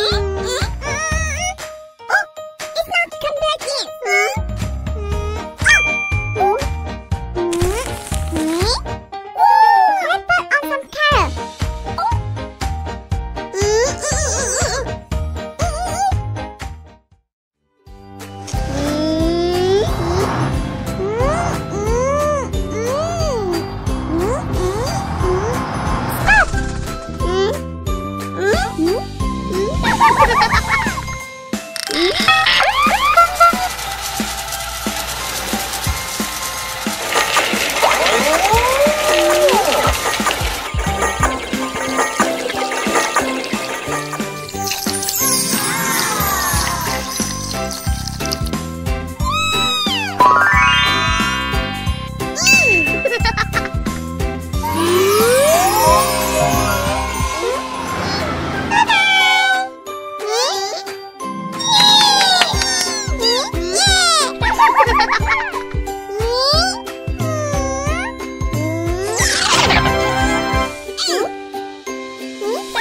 Oh.